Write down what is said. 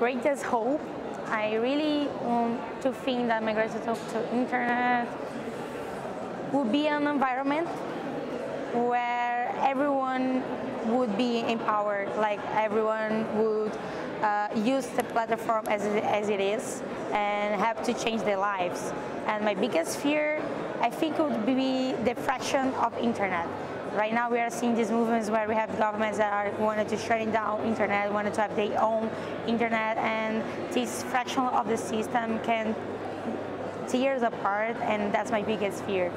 greatest hope, I really want to think that migration to internet would be an environment where everyone would be empowered, like everyone would uh, use the platform as it, as it is and have to change their lives. And my biggest fear, I think, would be the fraction of internet. Right now we are seeing these movements where we have governments that are wanted to shutting down internet, wanted to have their own internet, and this fraction of the system can tears apart, and that's my biggest fear.